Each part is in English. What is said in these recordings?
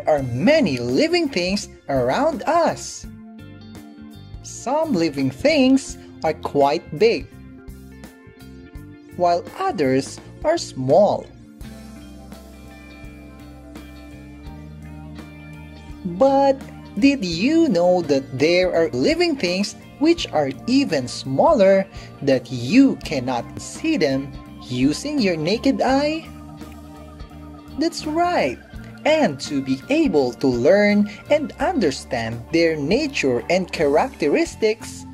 there are many living things around us. Some living things are quite big, while others are small. But did you know that there are living things which are even smaller that you cannot see them using your naked eye? That's right. And to be able to learn and understand their nature and characteristics,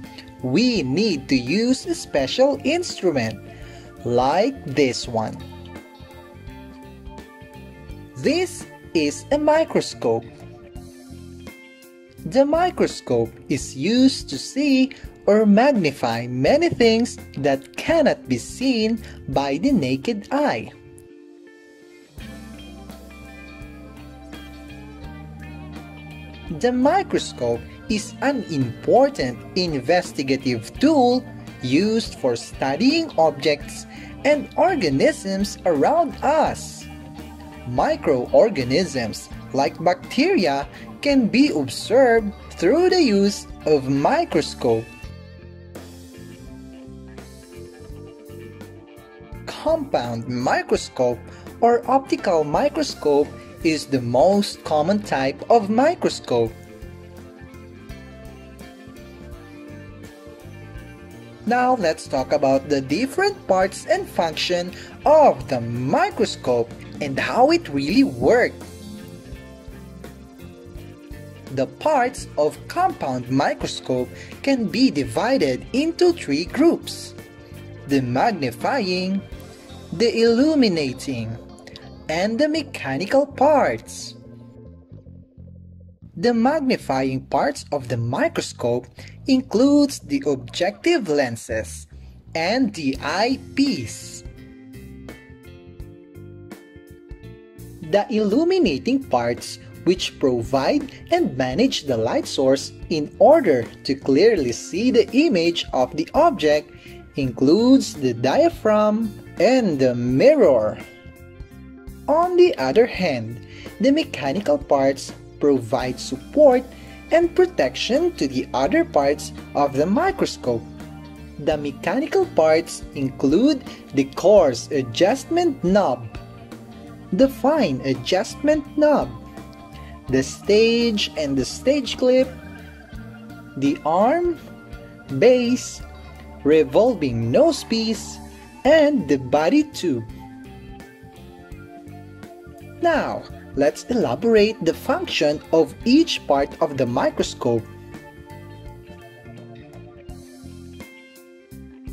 we need to use a special instrument like this one. This is a microscope. The microscope is used to see or magnify many things that cannot be seen by the naked eye. The microscope is an important investigative tool used for studying objects and organisms around us. Microorganisms like bacteria can be observed through the use of microscope. Compound microscope or optical microscope is the most common type of microscope. Now let's talk about the different parts and function of the microscope and how it really works. The parts of compound microscope can be divided into three groups. The magnifying, the illuminating, and the mechanical parts. The magnifying parts of the microscope includes the objective lenses and the eyepiece. The illuminating parts which provide and manage the light source in order to clearly see the image of the object includes the diaphragm and the mirror. On the other hand, the mechanical parts provide support and protection to the other parts of the microscope. The mechanical parts include the coarse adjustment knob, the fine adjustment knob, the stage and the stage clip, the arm, base, revolving nosepiece, and the body tube. Now, let's elaborate the function of each part of the microscope.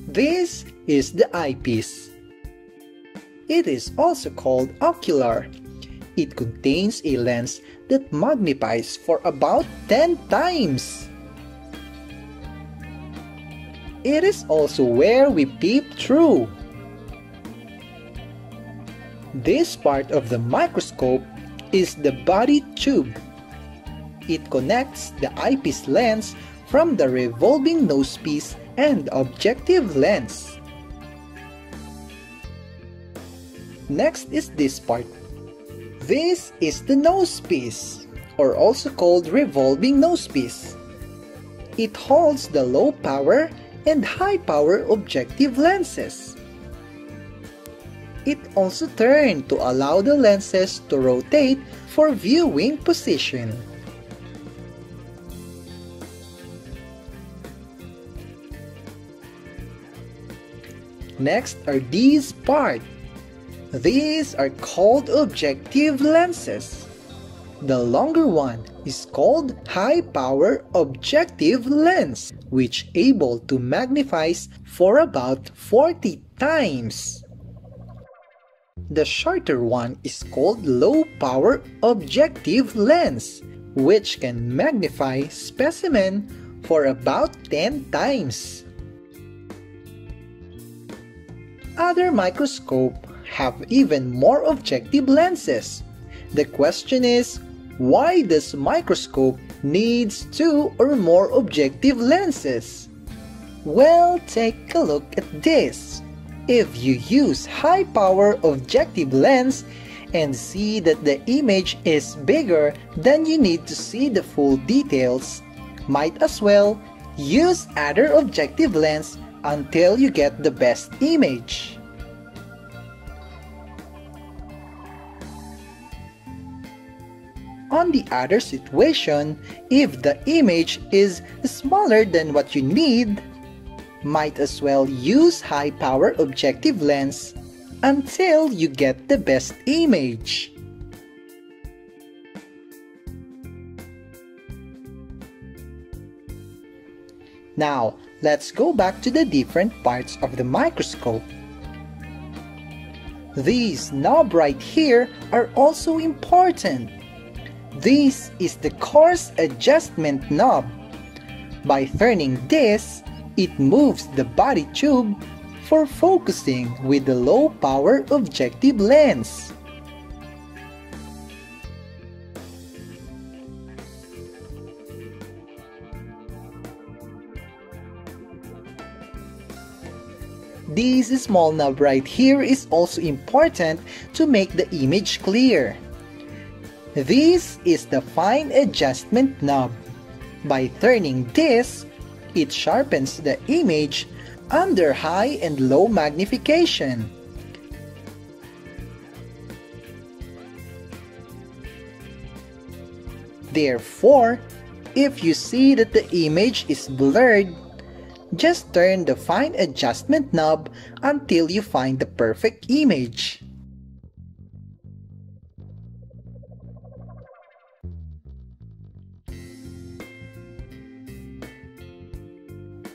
This is the eyepiece. It is also called ocular. It contains a lens that magnifies for about 10 times. It is also where we peep through. This part of the microscope is the body tube. It connects the eyepiece lens from the revolving nosepiece and objective lens. Next is this part. This is the nosepiece, or also called revolving nosepiece. It holds the low power and high power objective lenses. It also turned to allow the lenses to rotate for viewing position. Next are these parts. These are called objective lenses. The longer one is called high power objective lens, which able to magnifies for about 40 times. The shorter one is called low power objective lens, which can magnify specimen for about 10 times. Other microscope have even more objective lenses. The question is, why does microscope needs two or more objective lenses? Well, take a look at this. If you use high power objective lens and see that the image is bigger than you need to see the full details, might as well use other objective lens until you get the best image. On the other situation, if the image is smaller than what you need, might as well use high power objective lens until you get the best image. Now, let's go back to the different parts of the microscope. These knob right here are also important. This is the coarse adjustment knob. By turning this, it moves the body tube for focusing with the low power objective lens. This small knob right here is also important to make the image clear. This is the fine adjustment knob. By turning this, it sharpens the image under high and low magnification. Therefore, if you see that the image is blurred, just turn the fine adjustment knob until you find the perfect image.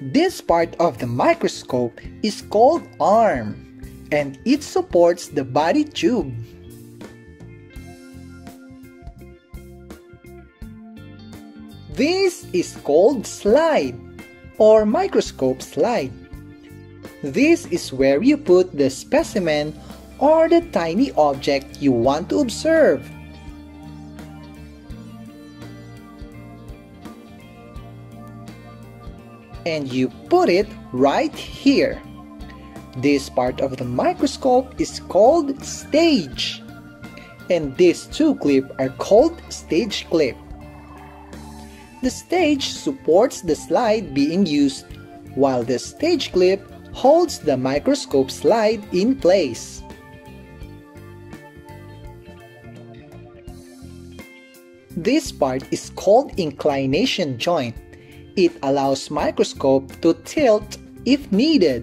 This part of the microscope is called arm and it supports the body tube. This is called slide or microscope slide. This is where you put the specimen or the tiny object you want to observe. And you put it right here. This part of the microscope is called stage. And these two clips are called stage clip. The stage supports the slide being used, while the stage clip holds the microscope slide in place. This part is called inclination joint. It allows microscope to tilt if needed.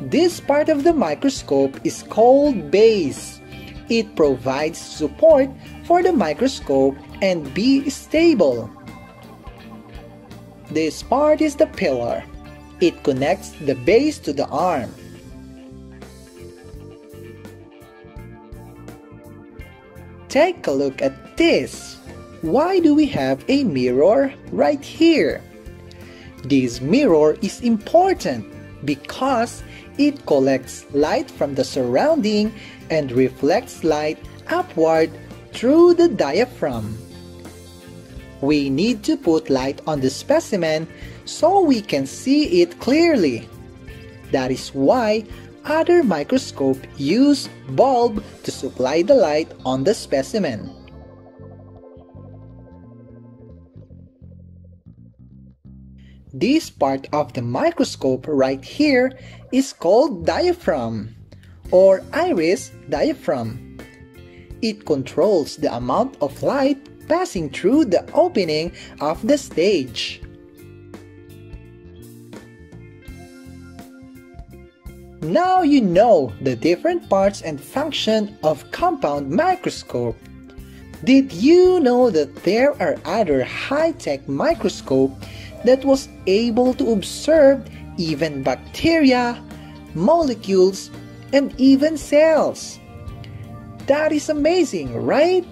This part of the microscope is called base. It provides support for the microscope and be stable. This part is the pillar. It connects the base to the arm. Take a look at this. Why do we have a mirror right here? This mirror is important because it collects light from the surrounding and reflects light upward through the diaphragm. We need to put light on the specimen so we can see it clearly. That is why other microscopes use bulb to supply the light on the specimen. This part of the microscope right here is called diaphragm or iris diaphragm. It controls the amount of light passing through the opening of the stage. Now you know the different parts and function of compound microscope. Did you know that there are other high-tech microscope that was able to observe even bacteria, molecules, and even cells. That is amazing, right?